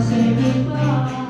say goodbye.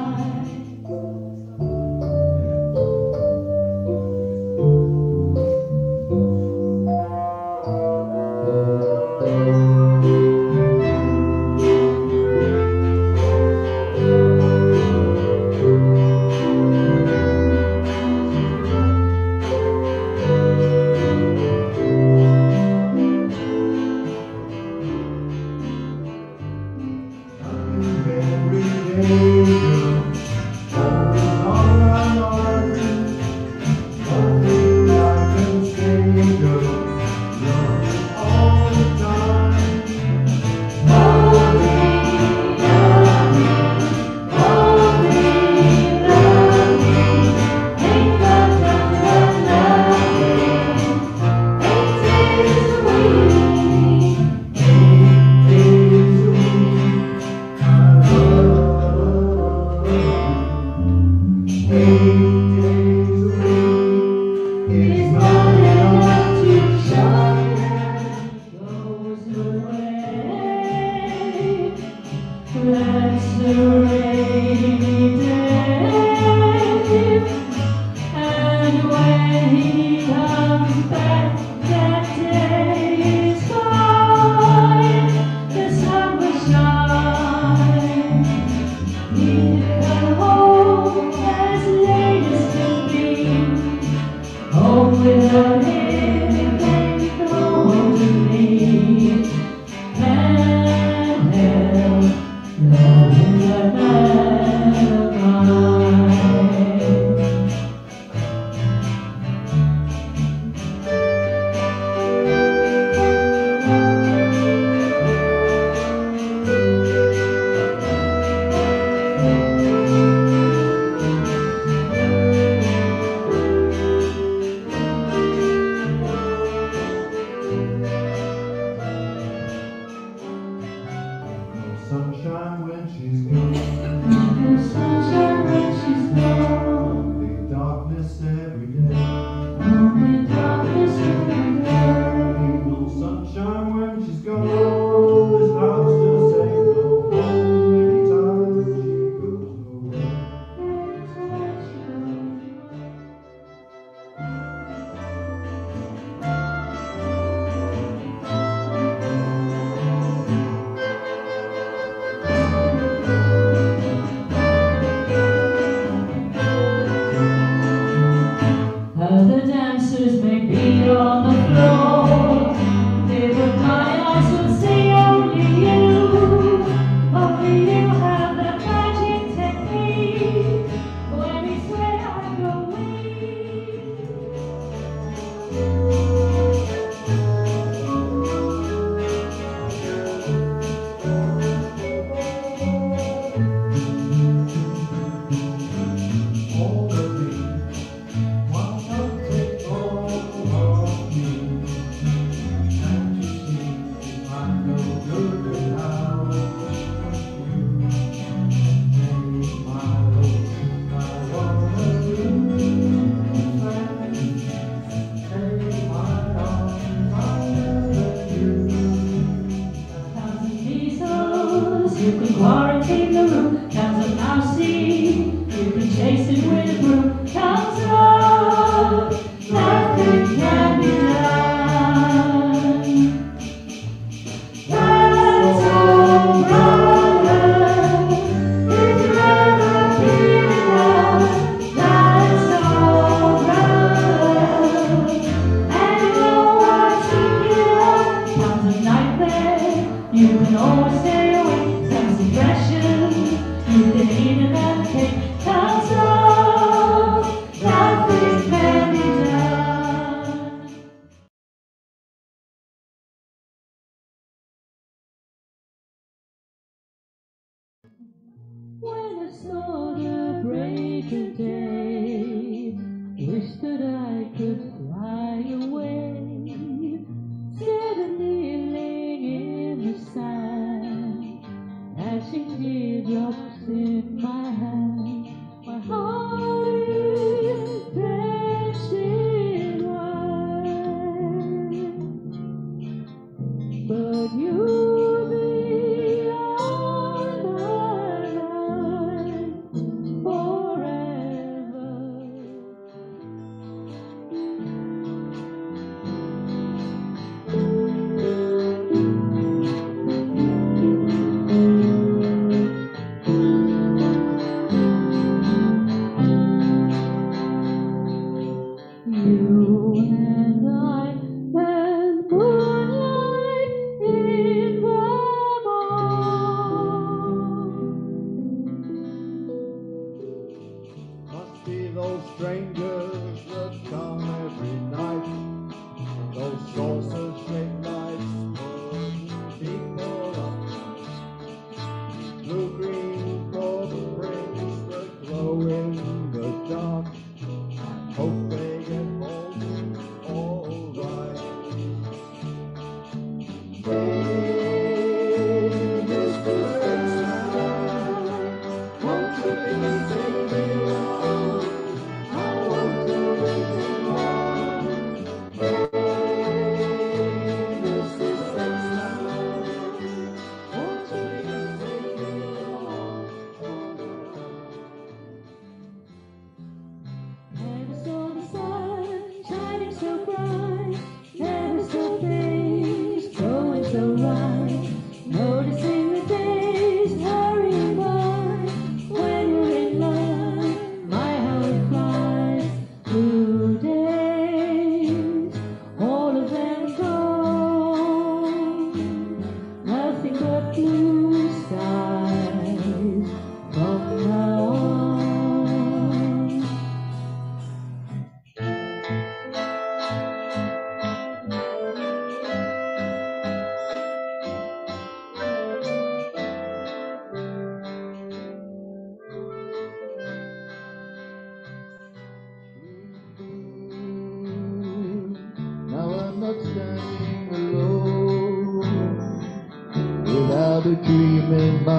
a dream in my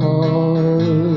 heart.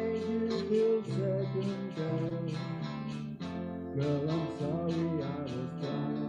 ages feel second best. Girl, I'm sorry I was blind.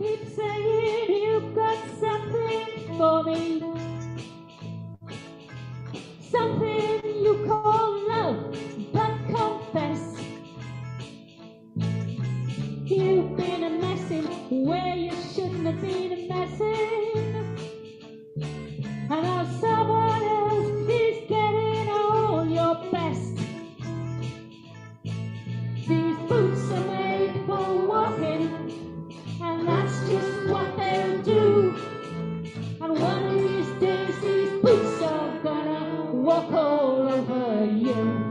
keep saying you've got something for me. over you.